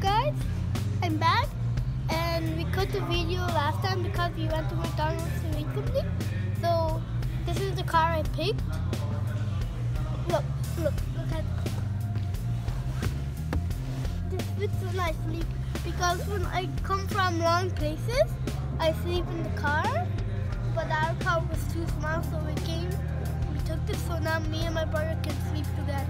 guys, I'm back and we cut the video last time because we went to McDonald's something. So this is the car I picked. Look, look, look at this fits so nicely because when I come from long places, I sleep in the car. But our car was too small, so we came, we took this, so now me and my brother can sleep together.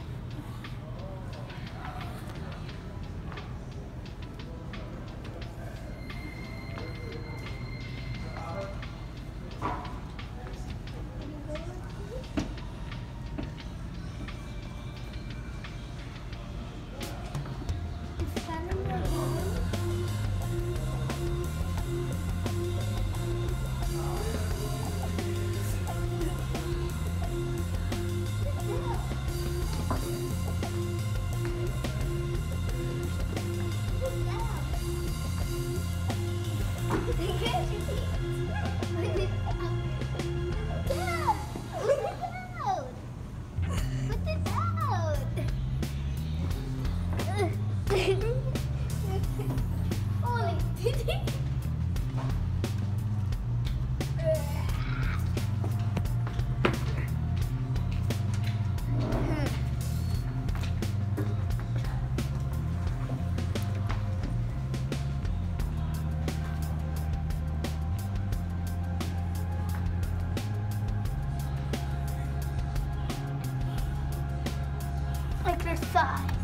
Exercise.